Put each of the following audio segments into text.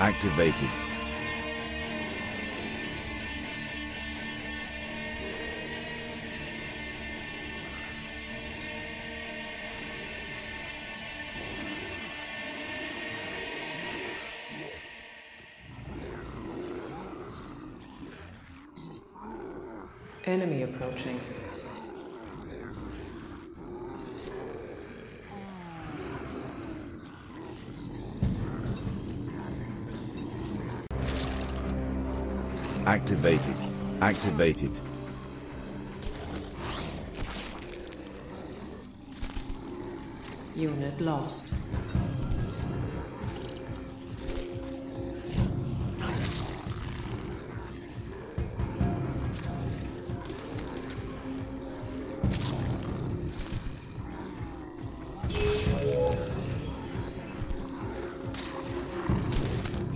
activated. Enemy approaching. Activated. Activated. Unit lost.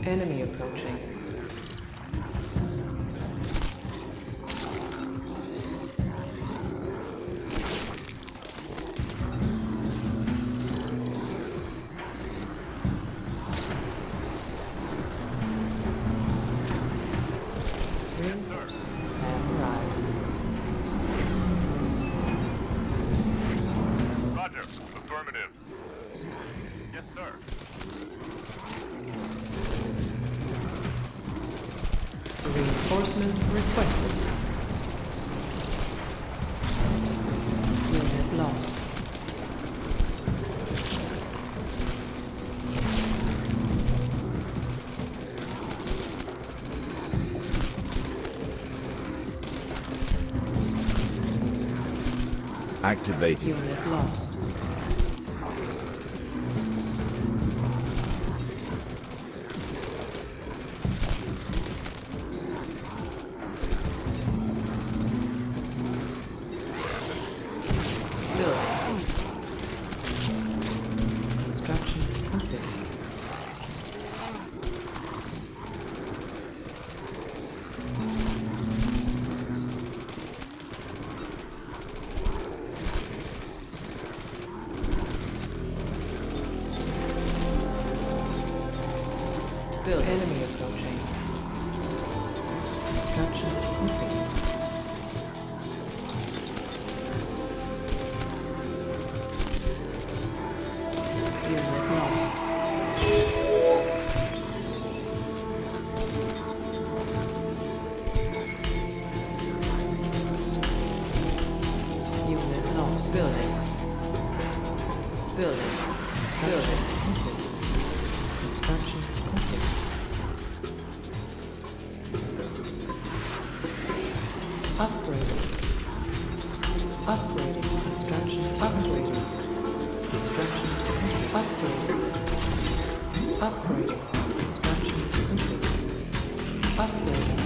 Enemy approaching. Have. Roger. Affirmative. Yes, sir. Reinforcements requested. Unit lost. Activated. Unit lost. Build. Enemy approaching. Construction complete. Unit lost. Unit lost. Building. Building. Building. Complete. Upgrading. Upgrading. Construction upgrading. Construction upgrading. Upgrading. Construction. Upgrading.